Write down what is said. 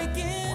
Again.